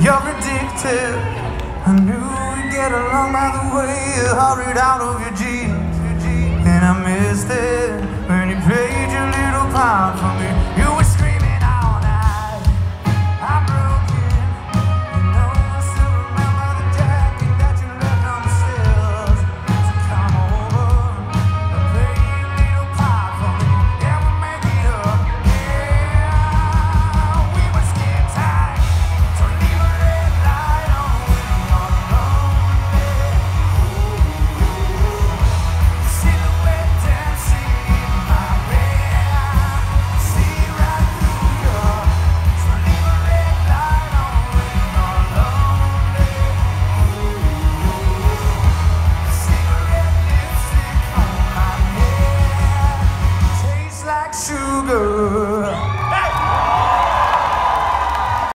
You're addicted. I knew we'd get along by the way you hurried out of your jeans. And I missed it when you played your little part for me.